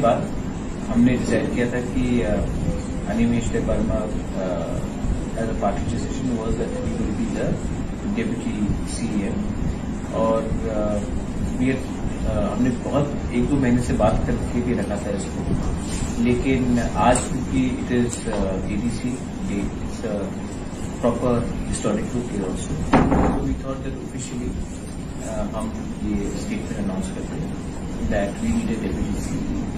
बाद हमने डिसाइड किया था कि Animesh Verma as a party decision was that he will be the deputy CM और ये हमने बहुत, एक दो महीने से बात करके भी रखा था इसको। लेकिन आज क्योंकि it is ADC it's proper historical day also we thought that officially हम ये स्टेटमेंट अनाउंस करते हैं that we need a deputy CM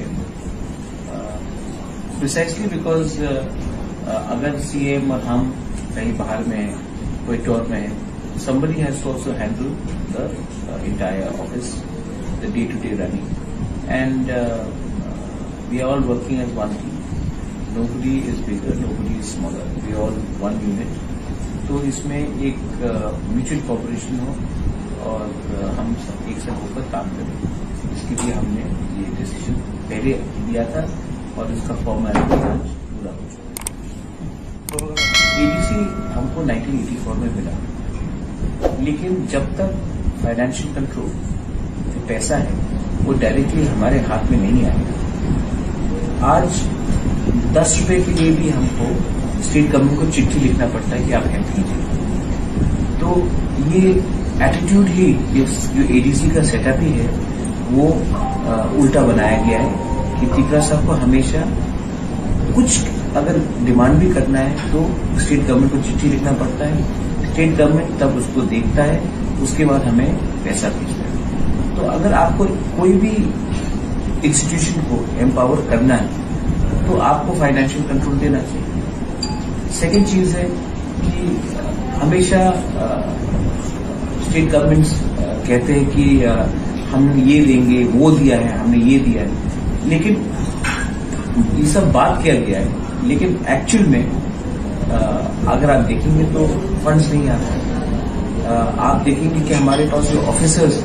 precisely because uh, uh, अगर सी एम और हम कहीं बाहर में कोई टोर में है somebody has also handle the entire office the day to day running and we are all working as one team nobody is bigger nobody is smaller we all one unit तो इसमें एक mutual uh, corporation हो और uh, हम सब एक साथ होकर काम करें। इसके लिए हमने ये डिसीज़न पहले लिया था। और इसका फॉर्मेलिटी आज पूरा। हो चुका एडीसी हमको 1984 में मिला। लेकिन जब तक फाइनेंशियल कंट्रोल जो पैसा है वो डायरेक्टली हमारे हाथ में नहीं आएगा आज दस रुपए के लिए भी हमको स्टेट गवर्नमेंट को चिट्ठी लिखना पड़ता है कि आप हेल्प कीजिए। तो ये एटीट्यूड ही जो एडीसी का सेटअप ही है वो आ, उल्टा बनाया गया है। कि तिकरा साहब को हमेशा कुछ अगर डिमांड भी करना है तो स्टेट गवर्नमेंट को चिट्ठी लिखना पड़ता है। स्टेट गवर्नमेंट तब उसको देखता है, उसके बाद हमें पैसा भेजता है। तो अगर आपको कोई भी इंस्टीट्यूशन को एम्पावर करना है तो आपको फाइनेंशियल कंट्रोल देना चाहिए। सेकेंड चीज़ है कि हमेशा स्टेट गवर्नमेंट्स कहते हैं कि हम ये देंगे वो दिया है, हमने ये दिया है। लेकिन ये सब बात किया गया है, लेकिन एक्चुअल में अगर आप देखेंगे तो फंड्स नहीं आ रहे आप देखेंगे कि हमारे पास जो officers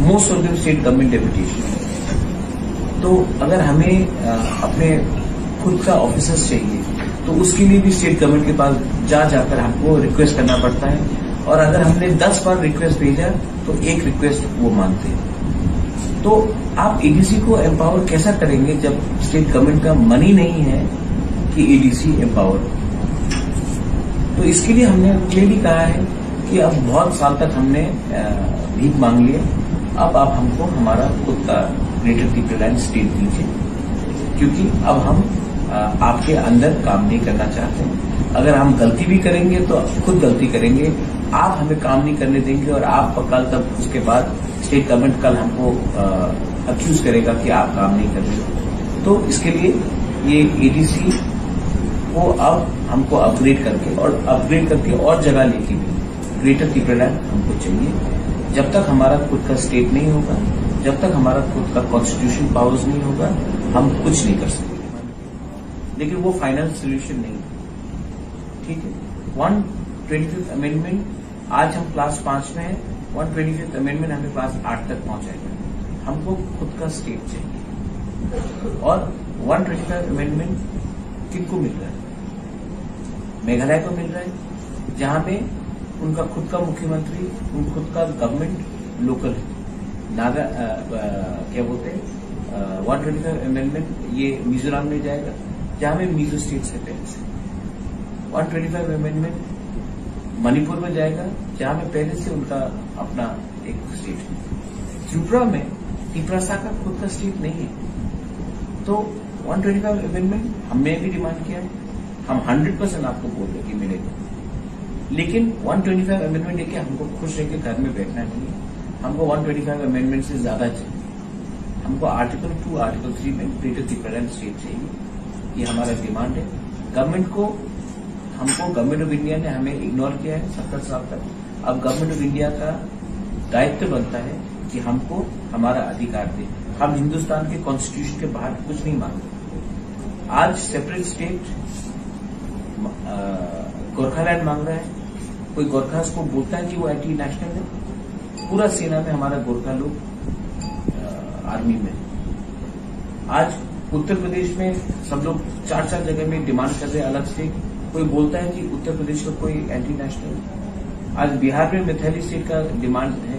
most of the state government deputation तो अगर हमें अपने खुद का ऑफिसर्स चाहिए तो उसके लिए भी स्टेट गवर्नमेंट के पास जा जाकर हमको रिक्वेस्ट करना पड़ता है। और अगर हमने दस बार रिक्वेस्ट भेजा तो एक रिक्वेस्ट वो मानते हैं। तो आप एडीसी को एम्पावर कैसा करेंगे जब स्टेट गवर्नमेंट का मनी नहीं है कि एडीसी एम्पावर तो इसके लिए हमने क्लियरली कहा है कि अब बहुत साल तक हमने भीख मांग लिए अब आप हमको हमारा खुद का ग्रेटर तिकरलैंड स्टेट दीजिए। क्योंकि अब हम आपके अंदर काम नहीं करना चाहते। अगर हम गलती भी करेंगे तो खुद गलती करेंगे। आप हमें काम नहीं करने देंगे और आप कल तक उसके बाद स्टेट गवर्नमेंट कल हमको अक्यूज करेगा कि आप काम नहीं कर रहे तो इसके लिए ये एडीसी को अब हमको अपग्रेड करके और अपग्रेड करके और जगह लेके भी ग्रेटर त्रिपुरालैंड हमको चाहिए। जब तक हमारा खुद का स्टेट नहीं होगा, जब तक हमारा खुद का कॉन्स्टिट्यूशन पावर्स नहीं होगा, हम कुछ नहीं कर सकते। लेकिन वो फाइनल सोल्यूशन नहीं है। ठीक है? वन ट्वेंटी फिफ्थ अमेंडमेंट आज हम क्लास पाँच में है। वन ट्वेंटी फिफ्थ अमेंडमेंट हमें क्लास आठ तक पहुंचाएगा हमको खुद का स्टेट चाहिए। और वन ट्वेंटी फाइव अमेंडमेंट किनको मिल रहा है? मेघालय को मिल रहा है जहाँ पे उनका खुद का मुख्यमंत्री उन खुद का गवर्नमेंट लोकल है। नागा आ, आ, क्या बोलते हैं? वन ट्वेंटी फाइव अमेंडमेंट ये मिजोरम में जाएगा जहाँ में मिजो स्टेट से पहले से one twenty five amendment Manipur में जाएगा जहाँ में पहले से उनका अपना एक स्टेट त्रिपुरा में त्रिपुरा का खुद का स्टेट नहीं है। तो वन ट्वेंटी फाइव अमेंडमेंट हमने भी डिमांड किया है। हम हंड्रेड परसेंट आपको बोल रहे कि मिलेगा। लेकिन 125 ट्वेंटी फाइव अमेंडमेंट देखिए, हमको खुश रह के घर में बैठना नहीं है। हमको 125 ट्वेंटी फाइव अमेंडमेंट से ज़्यादा चाहिए। हमको आर्टिकल टू आर्टिकल थ्री में ग्रेटर त्रिपुरा स्टेट चाहिए। ये हमारा डिमांड है। गवर्नमेंट को, हमको गवर्नमेंट ऑफ़ इंडिया ने हमें इग्नोर किया है सत्तर साल तक अब गवर्नमेंट ऑफ़ इंडिया का दायित्व बनता है कि हमको हमारा अधिकार दे। हम हिंदुस्तान के कॉन्स्टिट्यूशन के बाहर कुछ नहीं मांगते आज सेपरेट स्टेट गोरखालैंड मांग रहा है। कोई गोरखा को बोलता है कि वो एंटी नेशनल है? पूरा सेना में हमारा गोरखा लोग आर्मी में आज उत्तर प्रदेश में सब लोग चार चार जगह में डिमांड कर रहे हैं अलग से। कोई बोलता है कि उत्तर प्रदेश का कोई एंटी नेशनल आज बिहार में मिथैली सीट का डिमांड है।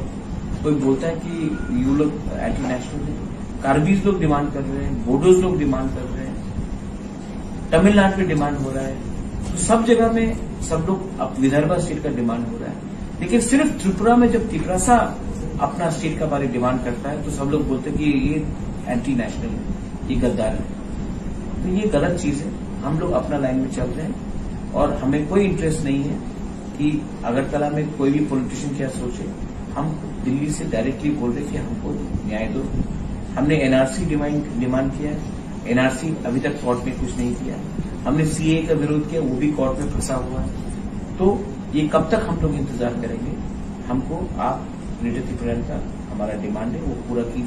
कोई बोलता है कि यू लोग एंटी नेशनल है। कार्बीज लोग डिमांड कर रहे हैं बोडोज लोग डिमांड कर रहे हैं। तमिलनाडु में डिमांड हो रहा है। तो सब जगह में सब लोग विदर्भा सीट का डिमांड हो रहा है। लेकिन सिर्फ़ त्रिपुरा में जब तिकरासा अपना सीट का बारे डिमांड करता है तो सब लोग बोलते हैं कि ये एंटी नेशनल है, ये गद्दार है। तो ये गलत चीज़ है। हम लोग अपना लाइन में चल रहे हैं और हमें कोई इंटरेस्ट नहीं है। कि अगरतला में कोई भी पॉलिटिशियन क्या सोचे, हम दिल्ली से डायरेक्टली बोल रहे कि हमको न्याय दो। हमने एनआरसी डिमांड किया एनआरसी अभी तक कोर्ट में कुछ नहीं किया। हमने सीए का विरोध किया, वो भी कोर्ट में फंसा हुआ है। तो ये कब तक हम लोग इंतज़ार करेंगे? हमको आप नितिन का हमारा डिमांड है, वो पूरा की